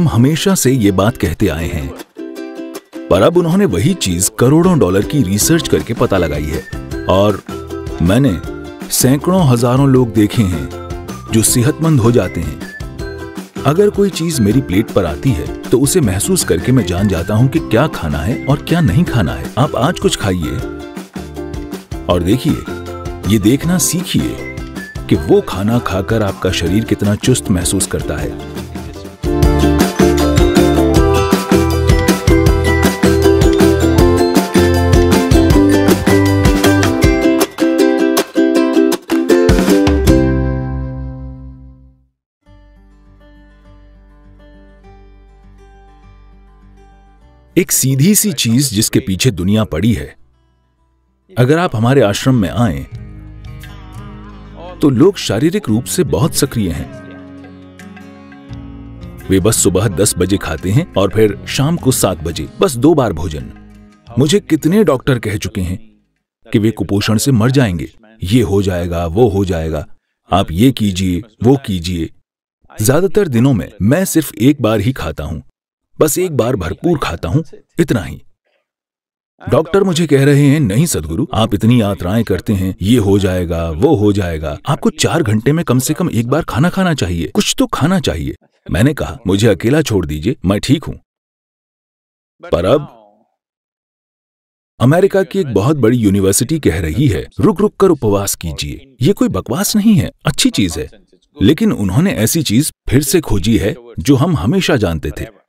हम हमेशा से ये बात कहते आए हैं। पर अब उन्होंने वही चीज़ करोड़ों डॉलर की रिसर्च करके पता लगाई है। और मैंने सैकड़ों हज़ारों लोग देखे हैं जो सेहतमंद हो जाते हैं। अगर कोई चीज़ मेरी प्लेट पर आती है तो उसे महसूस करके मैं जान जाता हूँ कि क्या खाना है और क्या नहीं खाना है। आप आज कुछ खाइए। और देखिए, ये देखना सीखिए कि वो खाना खाकर आपका शरीर कितना चुस्त महसूस करता है। एक सीधी सी चीज़ जिसके पीछे दुनिया पड़ी है। अगर आप हमारे आश्रम में आए तो लोग शारीरिक रूप से बहुत सक्रिय हैं। वे बस सुबह दस बजे खाते हैं और फिर शाम को सात बजे, बस दो बार भोजन। मुझे कितने डॉक्टर कह चुके हैं कि वे कुपोषण से मर जाएँगे। ये हो जाएगा, वो हो जाएगा। आप ये कीजिए, वो कीजिए। ज़्यादातर दिनों में मैं सिर्फ़ एक बार ही खाता हूँ। बस एक बार भरपूर खाता हूँ, इतना ही। डॉक्टर मुझे कह रहे हैं, नहीं सदगुरु, आप इतनी यात्राएँ करते हैं, ये हो जाएगा, वो हो जाएगा। आपको चार घंटे में कम से कम एक बार खाना खाना चाहिए, कुछ तो खाना चाहिए। मैंने कहा, मुझे अकेला छोड़ दीजिए, मैं ठीक हूँ। पर अब अमेरिका की एक बहुत बड़ी यूनिवर्सिटी कह रही है, रुक रुक कर उपवास कीजिए। ये कोई बकवास नहीं है, अच्छी चीज़ है। लेकिन उन्होंने ऐसी चीज़ फिर से खोजी है, जो हम हमेशा जानते थे।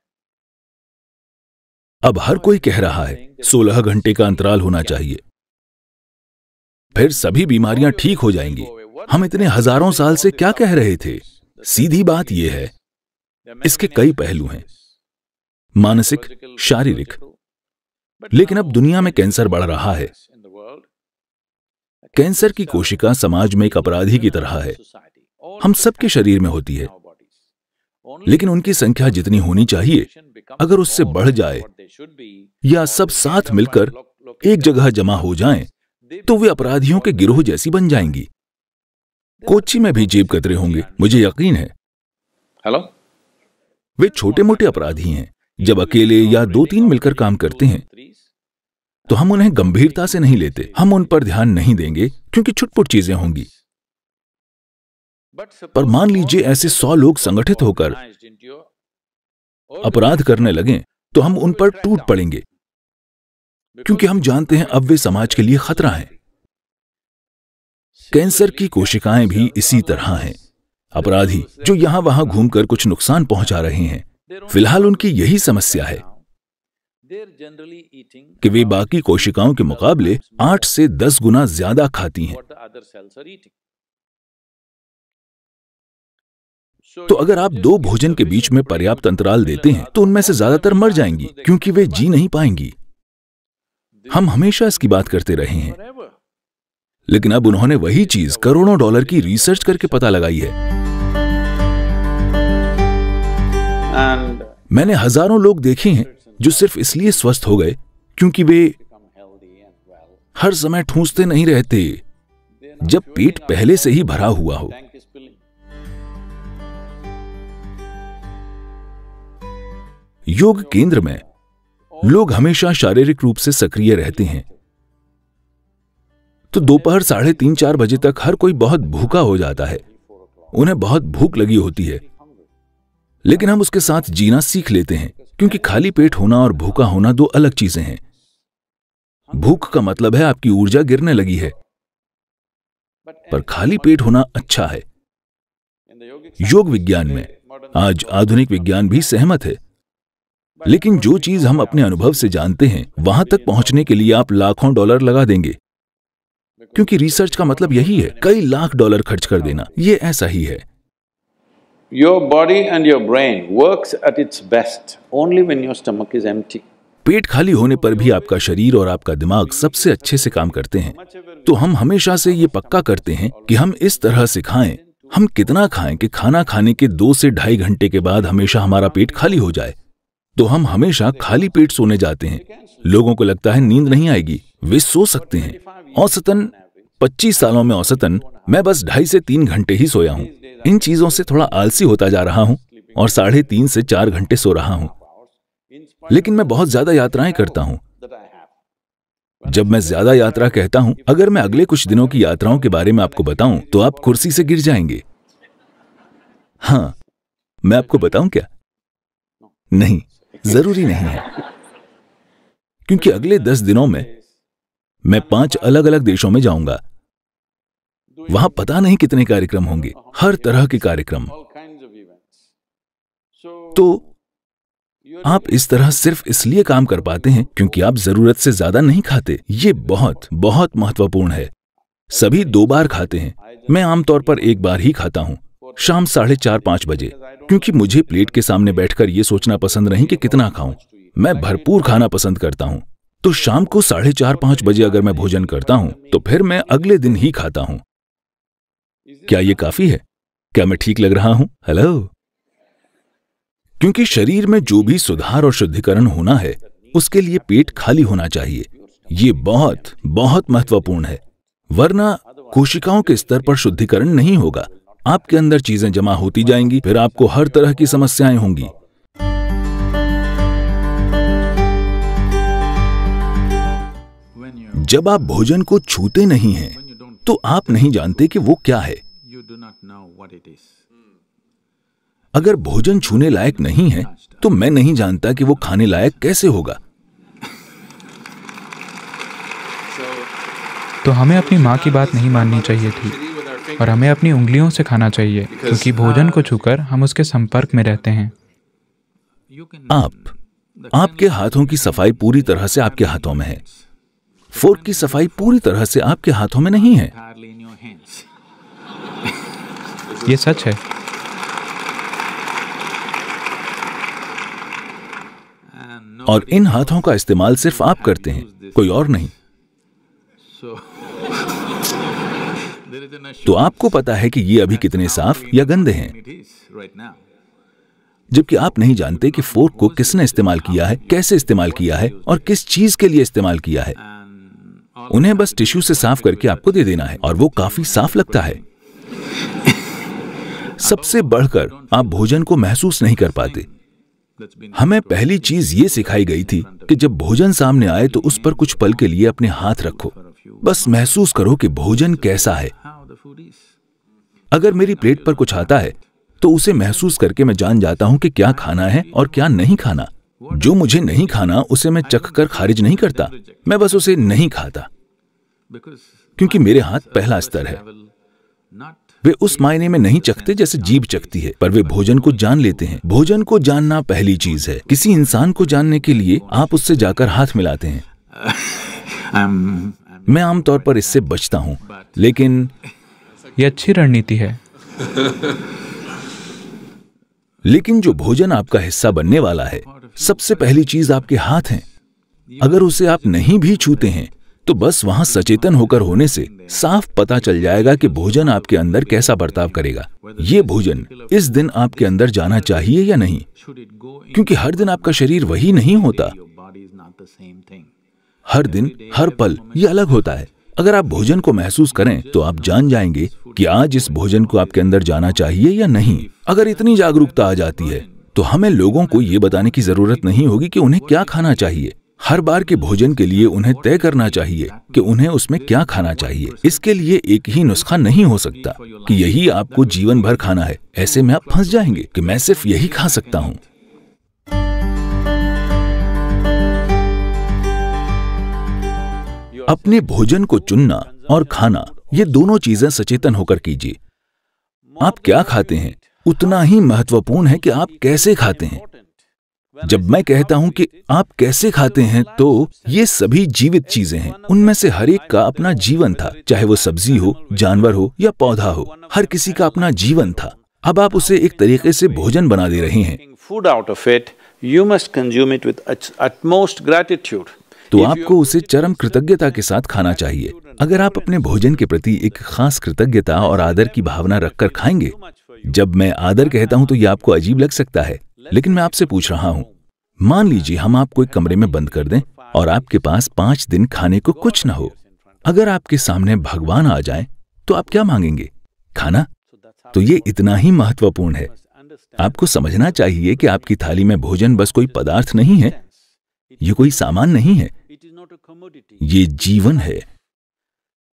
अब हर कोई कह रहा है, सोलह घंटे का अंतराल होना चाहिए। फिर सभी बीमारियाँ ठीक हो जाएँगी। हम इतने हज़ारों साल से क्या कह रहे थे? सीधी बात यह है, इसके कई पहलू हैं। मानसिक, शारीरिक। लेकिन अब दुनिया में कैंसर बढ़ रहा है। कैंसर की कोशिका समाज में एक अपराधी की तरह है। हम सबके शरीर में होती है। लेकिन उनकी संख्या जितनी होनी चाहिए अगर उससे बढ़ जाए या सब साथ मिलकर एक जगह जमा हो जाएँ, तो वे अपराधियों के गिरोह जैसी बन जाएँगी। कोच्चि में भी जेब कतरे होंगे मुझे यकीन है। हेलो वे छोटे मोटे अपराधी हैं। जब अकेले या दो तीन मिलकर काम करते हैं तो हम उन्हें गंभीरता से नहीं लेते। हम उन पर ध्यान नहीं देंगे क्योंकि छुटपुट चीज़ें होंगी। पर मान लीजिए ऐसे सौ लोग संगठित होकर अपराध करने लगे तो हम उन पर टूट पड़ेंगे। क्योंकि हम जानते हैं अब वे समाज के लिए खतरा हैं। कैंसर की कोशिकाएँ भी इसी तरह हैं। अपराधी जो यहाँ वहाँ घूमकर कुछ नुकसान पहुँचा रहे हैं, फ़िलहाल उनकी यही समस्या है कि वे बाकी कोशिकाओं के मुकाबले आठ से दस गुना ज़्यादा खाती हैं। तो अगर आप दो भोजन के बीच में पर्याप्त अंतराल देते हैं तो उनमें से ज़्यादातर मर जाएँगी क्योंकि वे जी नहीं पाएँगी। हम हमेशा इसकी बात करते रहे हैं। लेकिन अब उन्होंने वही चीज़ करोड़ों डॉलर की रिसर्च करके पता लगाई है। मैंने हज़ारों लोग देखे हैं जो सिर्फ़ इसलिए स्वस्थ हो गए क्योंकि वे हर समय ठूंसते नहीं रहते जब पेट पहले से ही भरा हुआ हो। योग केंद्र में लोग हमेशा शारीरिक रूप से सक्रिय रहते हैं। तो दोपहर साढ़े तीन चार बजे तक हर कोई बहुत भूखा हो जाता है। उन्हें बहुत भूख लगी होती है। लेकिन हम उसके साथ जीना सीख लेते हैं, क्योंकि खाली पेट होना और भूखा होना दो अलग चीज़ें हैं। भूख का मतलब है आपकी ऊर्जा गिरने लगी है। पर खाली पेट होना अच्छा है। योग विज्ञान में, आज आधुनिक विज्ञान भी सहमत है। लेकिन जो चीज़ हम अपने अनुभव से जानते हैं वहाँ तक पहुँचने के लिए आप लाखों डॉलर लगा देंगे। क्योंकि रिसर्च का मतलब यही है कई लाख डॉलर खर्च कर देना ये ऐसा ही है। Your body and your brain works at its best only when your stomach is empty. पेट खाली होने पर भी आपका शरीर और आपका दिमाग सबसे अच्छे से काम करते हैं। तो हम हमेशा से ये पक्का करते हैं कि हम इस तरह से खाएँ। हम कितना खाएँ कि खाना खाने के दो से ढाई घंटे के बाद हमेशा हमारा पेट खाली हो जाए। तो हम हमेशा खाली पेट सोने जाते हैं। लोगों को लगता है नींद नहीं आएगी। वे सो सकते हैं। औसतन 25 सालों में औसतन मैं बस ढाई से तीन घंटे ही सोया हूँ। इन चीज़ों से थोड़ा आलसी होता जा रहा हूँ और साढ़े तीन से चार घंटे सो रहा हूँ। लेकिन मैं बहुत ज़्यादा यात्राएँ करता हूँ। जब मैं ज़्यादा यात्रा कहता हूँ, अगर मैं अगले कुछ दिनों की यात्राओं के बारे में आपको बताऊँ तो आप कुर्सी से गिर जाएँगे। हाँ मैं आपको बताऊँ क्या? नहीं। ज़रूरी नहीं है। क्योंकि अगले दस दिनों में मैं पाँच अलग अलग देशों में जाऊँगा। वहाँ पता नहीं कितने कार्यक्रम होंगे। हर तरह के कार्यक्रम। तो आप इस तरह सिर्फ़ इसलिए काम कर पाते हैं क्योंकि आप ज़रूरत से ज़्यादा नहीं खाते। ये बहुत बहुत महत्वपूर्ण है। सभी दो बार खाते हैं। मैं आमतौर पर एक बार ही खाता हूँ। शाम साढ़े चार पाँच बजे, क्योंकि मुझे प्लेट के सामने बैठकर यह सोचना पसंद नहीं कि कितना खाऊं। मैं भरपूर खाना पसंद करता हूँ। तो शाम को साढ़े चार पाँच बजे अगर मैं भोजन करता हूँ तो फिर मैं अगले दिन ही खाता हूँ। क्या यह काफ़ी है? क्या मैं ठीक लग रहा हूँ? हेलो क्योंकि शरीर में जो भी सुधार और शुद्धिकरण होना है, उसके लिए पेट खाली होना चाहिए। ये बहुत बहुत महत्वपूर्ण है। वरना कोशिकाओं के स्तर पर शुद्धिकरण नहीं होगा। आपके अंदर चीज़ें जमा होती जाएँगी, फिर आपको हर तरह की समस्याएँ होंगी। जब आप भोजन को छूते नहीं हैं तो आप नहीं जानते कि वो क्या है। अगर भोजन छूने लायक नहीं है तो मैं नहीं जानता कि वो खाने लायक कैसे होगा। तो हमें अपनी माँ की बात नहीं माननी चाहिए थी। और हमें अपनी उंगलियों से खाना चाहिए क्योंकि भोजन को छूकर हम उसके संपर्क में रहते हैं। आप आपके हाथों की सफ़ाई पूरी तरह से आपके हाथों में है। फोर्क की सफ़ाई पूरी तरह से आपके हाथों में नहीं है। ये सच है। और इन हाथों का इस्तेमाल सिर्फ़ आप करते हैं कोई और नहीं। तो आपको पता है कि ये अभी कितने साफ़ या गंदे हैं। जबकि आप नहीं जानते कि फोर्क को किसने इस्तेमाल किया है, कैसे इस्तेमाल किया है और किस चीज़ के लिए इस्तेमाल किया है। उन्हें बस टिश्यू से साफ़ करके आपको दे देना है और वो काफ़ी साफ़ लगता है। सबसे बढ़कर आप भोजन को महसूस नहीं कर पाते। हमें पहली चीज़ ये सिखाई गई थी कि जब भोजन सामने आए तो उस पर कुछ पल के लिए अपने हाथ रखो। बस महसूस करो कि भोजन कैसा है। अगर मेरी प्लेट पर कुछ आता है तो उसे महसूस करके मैं जान जाता हूँ कि क्या खाना है और क्या नहीं खाना। जो मुझे नहीं खाना उसे मैं चख कर खारिज नहीं करता। मैं बस उसे नहीं खाता। क्योंकि मेरे हाथ पहला स्तर है। वे उस मायने में नहीं चखते जैसे जीभ चखती है पर वे भोजन को जान लेते हैं। भोजन को जानना पहली चीज़ है। किसी इंसान को जानने के लिए आप उससे जाकर हाथ मिलाते हैं। मैं आमतौर पर इससे बचता हूँ। लेकिन ये अच्छी रणनीति है। लेकिन जो भोजन आपका हिस्सा बनने वाला है, सबसे पहली चीज़ आपके हाथ हैं। अगर उसे आप नहीं भी छूते हैं तो बस वहाँ सचेतन होकर होने से साफ़ पता चल जाएगा कि भोजन आपके अंदर कैसा बर्ताव करेगा। ये भोजन इस दिन आपके अंदर जाना चाहिए या नहीं? क्योंकि हर दिन आपका शरीर वही नहीं होता। हर दिन हर पल ये अलग होता है। अगर आप भोजन को महसूस करें तो आप जान जाएँगे कि आज इस भोजन को आपके अंदर जाना चाहिए या नहीं। अगर इतनी जागरूकता आ जाती है तो हमें लोगों को ये बताने की ज़रूरत नहीं होगी कि उन्हें क्या खाना चाहिए। हर बार के भोजन के लिए उन्हें तय करना चाहिए कि उन्हें उसमें क्या खाना चाहिए। इसके लिए एक ही नुस्खा नहीं हो सकता कि यही आपको जीवन भर खाना है। ऐसे में आप फंस जाएँगे कि मैं सिर्फ़ यही खा सकता हूँ। अपने भोजन को चुनना और खाना, ये दोनों चीज़ें सचेतन होकर कीजिए। आप क्या खाते हैं? उतना ही महत्वपूर्ण है कि आप कैसे खाते हैं। जब मैं कहता हूँ कि आप कैसे खाते हैं तो ये सभी जीवित चीज़ें हैं। उनमें से हर एक का अपना जीवन था, चाहे वो सब्ज़ी हो, जानवर हो या पौधा हो, हर किसी का अपना जीवन था। अब आप उसे एक तरीके से भोजन बना दे रहे हैं। Food out of consume it with ut- utmost gratitude. तो आपको उसे चरम कृतज्ञता के साथ खाना चाहिए। अगर आप अपने भोजन के प्रति एक खास कृतज्ञता और आदर की भावना रखकर खाएँगे, जब मैं आदर कहता हूँ तो यह आपको अजीब लग सकता है, लेकिन मैं आपसे पूछ रहा हूँ। मान लीजिए हम आपको एक कमरे में बंद कर दें और आपके पास पाँच दिन खाने को कुछ न हो। अगर आपके सामने भगवान आ जाए तो आप क्या मांगेंगे? खाना? तो ये इतना ही महत्वपूर्ण है। आपको समझना चाहिए कि आपकी थाली में भोजन बस कोई पदार्थ नहीं है। ये कोई सामान नहीं है। ये जीवन है।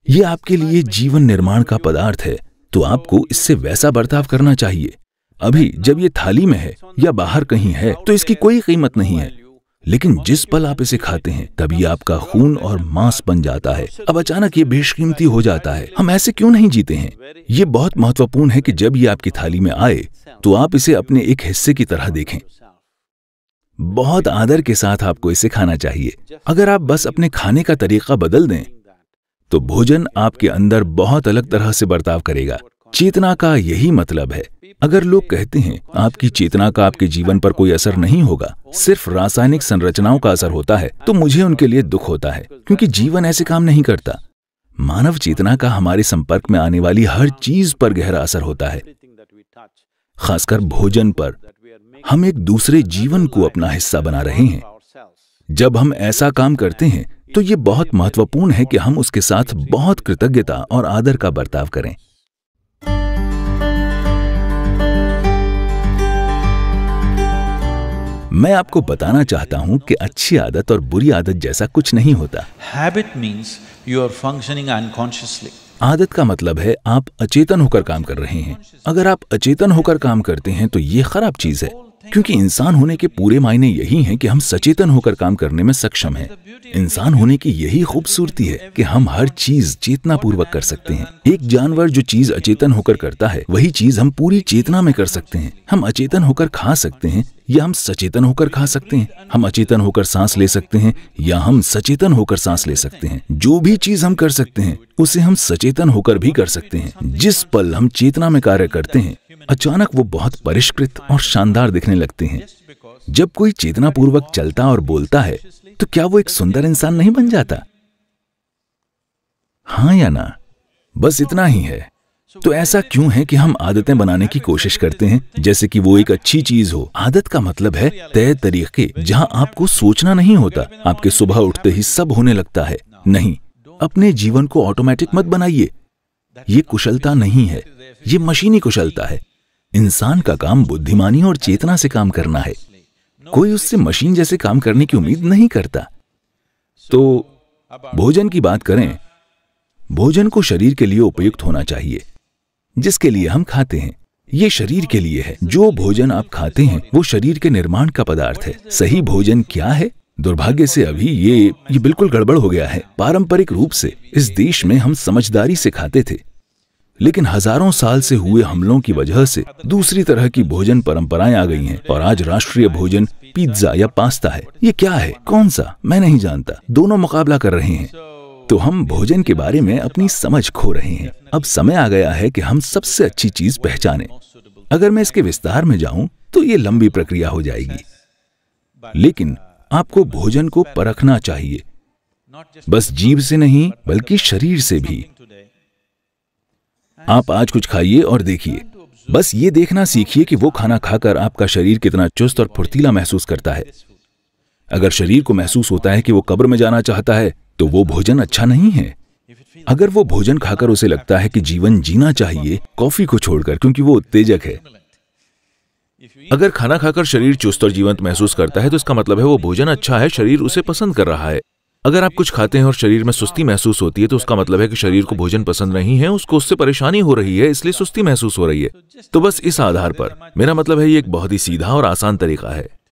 ये आपके लिए जीवन निर्माण का पदार्थ है तो आपको इससे वैसा बर्ताव करना चाहिए। अभी जब ये थाली में है या बाहर कहीं है तो इसकी कोई कीमत नहीं है। लेकिन जिस पल आप इसे खाते हैं, तभी आपका खून और मांस बन जाता है। अब अचानक ये बेशकीमती हो जाता है। हम ऐसे क्यों नहीं जीते हैं? ये बहुत महत्वपूर्ण है कि जब ये आपकी थाली में आए तो आप इसे अपने एक हिस्से की तरह देखें। बहुत आदर के साथ आपको इसे खाना चाहिए। अगर आप बस अपने खाने का तरीका बदल दें तो भोजन आपके अंदर बहुत अलग तरह से बर्ताव करेगा। चेतना का यही मतलब है। अगर लोग कहते हैं, आपकी चेतना का आपके जीवन पर कोई असर नहीं होगा, सिर्फ़ रासायनिक संरचनाओं का असर होता है तो मुझे उनके लिए दुख होता है, क्योंकि जीवन ऐसे काम नहीं करता। मानव चेतना का हमारे संपर्क में आने वाली हर चीज़ पर गहरा असर होता है, खासकर भोजन पर। हम एक दूसरे जीवन को अपना हिस्सा बना रहे हैं। जब हम ऐसा काम करते हैं तो ये बहुत महत्वपूर्ण है कि हम उसके साथ बहुत कृतज्ञता और आदर का बर्ताव करें। मैं आपको बताना चाहता हूँ कि अच्छी आदत और बुरी आदत जैसा कुछ नहीं होता। Habit means you are functioning unconsciously. आदत का मतलब है आप अचेतन होकर काम कर रहे हैं। अगर आप अचेतन होकर काम करते हैं तो ये खराब चीज़ है। क्योंकि इंसान होने के पूरे मायने यही हैं कि हम सचेतन होकर काम करने में सक्षम हैं। इंसान होने की यही खूबसूरती है कि हम हर चीज़ चेतना पूर्वक कर सकते हैं। एक जानवर जो चीज़ अचेतन होकर करता है, वही चीज़ हम पूरी चेतना में कर सकते हैं। हम अचेतन होकर खा सकते हैं, या हम सचेतन होकर खा सकते हैं। हम अचेतन होकर सांस ले सकते हैं, या हम सचेतन होकर सांस ले सकते हैं। जो भी चीज़ हम कर सकते हैं, उसे हम सचेतन होकर भी कर सकते हैं। जिस पल हम चेतना में कार्य करते हैं अचानक वो बहुत परिष्कृत और शानदार दिखने लगते हैं। जब कोई चेतना पूर्वक चलता और बोलता है तो क्या वो एक सुंदर इंसान नहीं बन जाता? हाँ या ना? बस इतना ही है। तो ऐसा क्यों है कि हम आदतें बनाने की कोशिश करते हैं, जैसे कि वो एक अच्छी चीज़ हो? आदत का मतलब है तय तरीके, जहाँ आपको सोचना नहीं होता, आपके सुबह उठते ही सब होने लगता है। नहीं, अपने जीवन को ऑटोमेटिक मत बनाइए। ये कुशलता नहीं है, ये मशीनी कुशलता है। इंसान का काम बुद्धिमानी और चेतना से काम करना है। कोई उससे मशीन जैसे काम करने की उम्मीद नहीं करता। तो भोजन की बात करें, भोजन को शरीर के लिए उपयुक्त होना चाहिए, जिसके लिए हम खाते हैं। ये शरीर के लिए है। जो भोजन आप खाते हैं, वो शरीर के निर्माण का पदार्थ है। सही भोजन क्या है? दुर्भाग्य से अभी ये ये बिल्कुल गड़बड़ हो गया है। पारंपरिक रूप से इस देश में हम समझदारी से खाते थे। लेकिन हज़ारों साल से हुए हमलों की वजह से दूसरी तरह की भोजन परंपराएँ आ गई हैं और आज राष्ट्रीय भोजन पिज्जा या पास्ता है। ये क्या है? कौन सा? मैं नहीं जानता। दोनों मुकाबला कर रहे हैं। तो हम भोजन के बारे में अपनी समझ खो रहे हैं। अब समय आ गया है कि हम सबसे अच्छी चीज़ पहचाने। अगर मैं इसके विस्तार में जाऊँ तो ये लंबी प्रक्रिया हो जाएगी। लेकिन आपको भोजन को परखना चाहिए। बस जीव से नहीं, बल्कि शरीर से भी। आप आज कुछ खाइए और देखिए। बस ये देखना सीखिए कि वो खाना खाकर आपका शरीर कितना चुस्त और फुर्तीला महसूस करता है। अगर शरीर को महसूस होता है कि वो कब्र में जाना चाहता है तो वो भोजन अच्छा नहीं है। अगर वो भोजन खाकर उसे लगता है कि जीवन जीना चाहिए, कॉफ़ी को छोड़कर, क्योंकि वो उत्तेजक है। अगर खाना खाकर शरीर चुस्त और जीवंत महसूस करता है तो इसका मतलब है वो भोजन अच्छा है, शरीर उसे पसंद कर रहा है। अगर आप कुछ खाते हैं और शरीर में सुस्ती महसूस होती है तो उसका मतलब है कि शरीर को भोजन पसंद नहीं है, उसको उससे परेशानी हो रही है, इसलिए सुस्ती महसूस हो रही है। तो बस इस आधार पर। मेरा मतलब है, ये एक बहुत ही सीधा और आसान तरीका है।